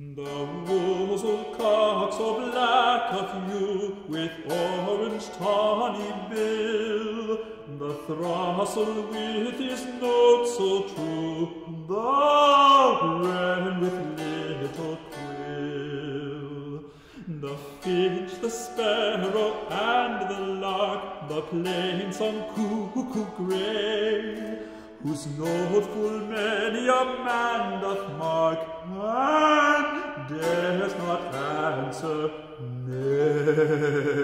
The woozle cocks are black of hue, with orange tawny bill, the throstle with his note so true, the wren with little quill. The finch, the sparrow, and the lark, the plain song cuckoo gray, whose note full many a man doth not answer nay.